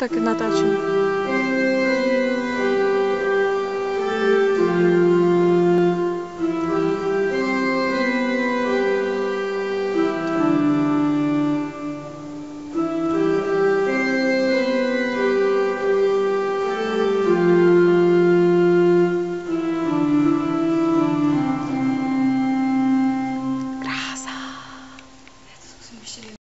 так і Натачин. Краса!